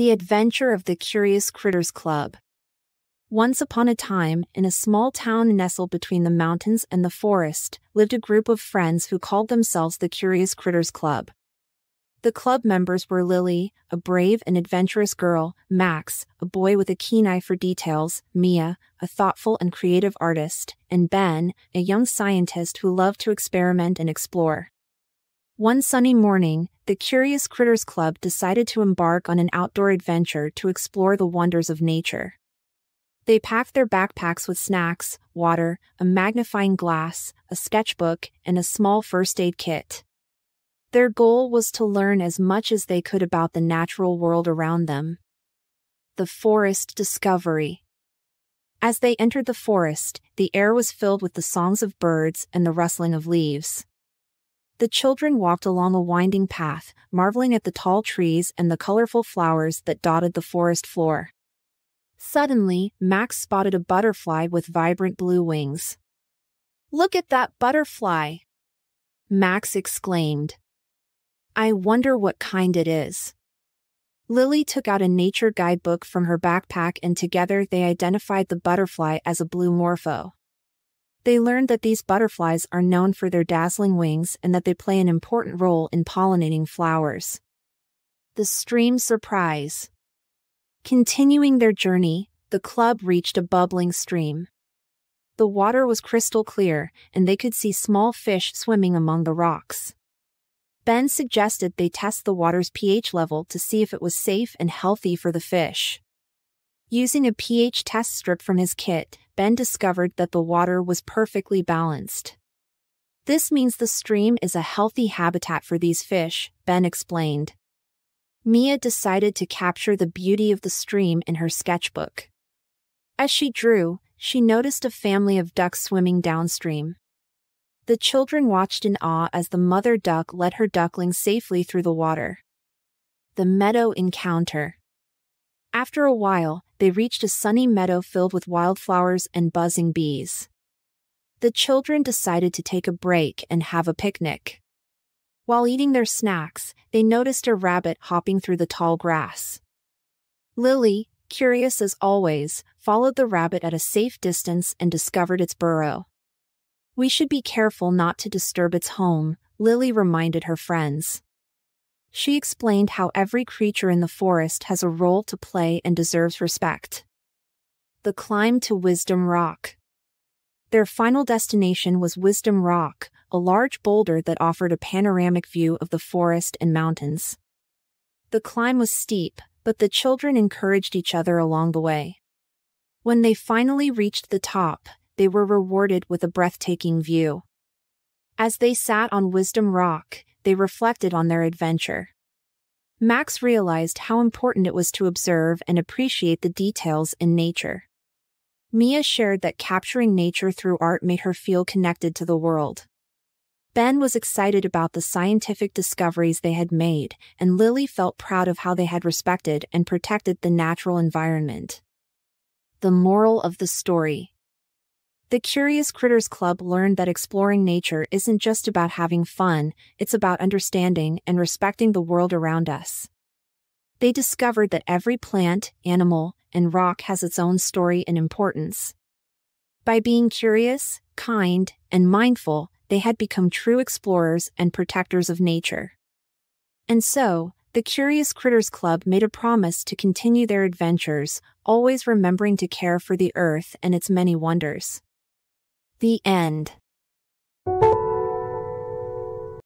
The Adventure of the Curious Critters Club. Once upon a time, in a small town nestled between the mountains and the forest, lived a group of friends who called themselves the Curious Critters Club. The club members were Lily, a brave and adventurous girl, Max, a boy with a keen eye for details, Mia, a thoughtful and creative artist, and Ben, a young scientist who loved to experiment and explore. One sunny morning, the Curious Critters Club decided to embark on an outdoor adventure to explore the wonders of nature. They packed their backpacks with snacks, water, a magnifying glass, a sketchbook, and a small first aid kit. Their goal was to learn as much as they could about the natural world around them. The Forest Discovery As they entered the forest, the air was filled with the songs of birds and the rustling of leaves. The children walked along a winding path, marveling at the tall trees and the colorful flowers that dotted the forest floor. Suddenly, Max spotted a butterfly with vibrant blue wings. Look at that butterfly! Max exclaimed. I wonder what kind it is. Lily took out a nature guidebook from her backpack and together they identified the butterfly as a blue morpho. They learned that these butterflies are known for their dazzling wings and that they play an important role in pollinating flowers. The Stream Surprise Continuing their journey, the club reached a bubbling stream. The water was crystal clear, and they could see small fish swimming among the rocks. Ben suggested they test the water's pH level to see if it was safe and healthy for the fish. Using a pH test strip from his kit, Ben discovered that the water was perfectly balanced. This means the stream is a healthy habitat for these fish, Ben explained. Mia decided to capture the beauty of the stream in her sketchbook. As she drew, she noticed a family of ducks swimming downstream. The children watched in awe as the mother duck led her ducklings safely through the water. The Meadow Encounter After a while, they reached a sunny meadow filled with wildflowers and buzzing bees. The children decided to take a break and have a picnic. While eating their snacks, they noticed a rabbit hopping through the tall grass. Lily, curious as always, followed the rabbit at a safe distance and discovered its burrow. We should be careful not to disturb its home, Lily reminded her friends. She explained how every creature in the forest has a role to play and deserves respect. The climb to Wisdom Rock. Their final destination was Wisdom Rock, a large boulder that offered a panoramic view of the forest and mountains. The climb was steep, but the children encouraged each other along the way. When they finally reached the top, they were rewarded with a breathtaking view. As they sat on Wisdom Rock, they reflected on their adventure. Max realized how important it was to observe and appreciate the details in nature. Mia shared that capturing nature through art made her feel connected to the world. Ben was excited about the scientific discoveries they had made, and Lily felt proud of how they had respected and protected the natural environment. The moral of the story the Curious Critters Club learned that exploring nature isn't just about having fun, it's about understanding and respecting the world around us. They discovered that every plant, animal, and rock has its own story and importance. By being curious, kind, and mindful, they had become true explorers and protectors of nature. And so, the Curious Critters Club made a promise to continue their adventures, always remembering to care for the earth and its many wonders. The end.